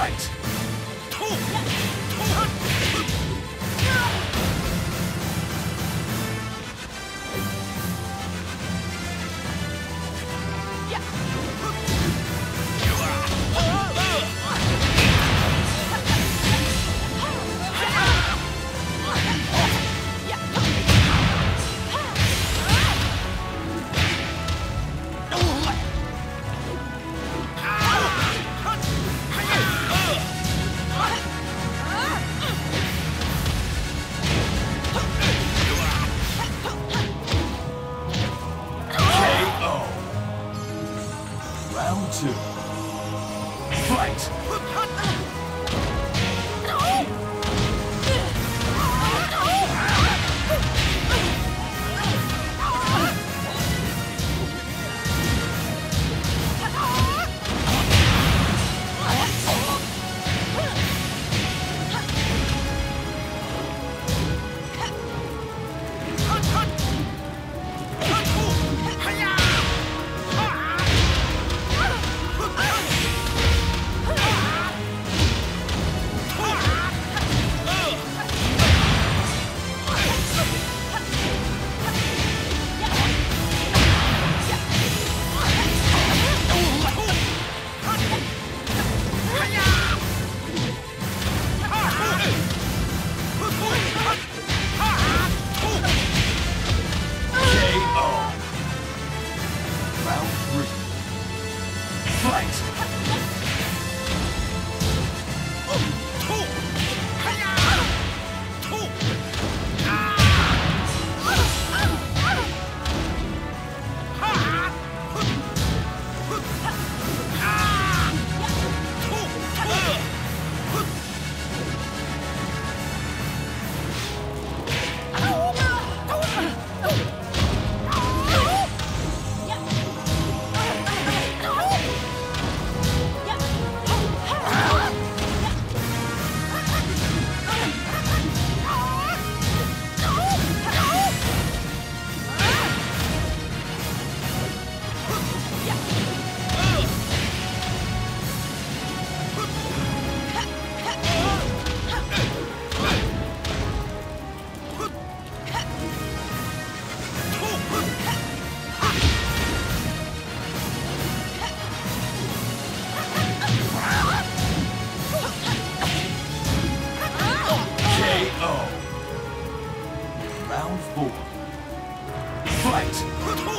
Fight! KO. Fight! Fight!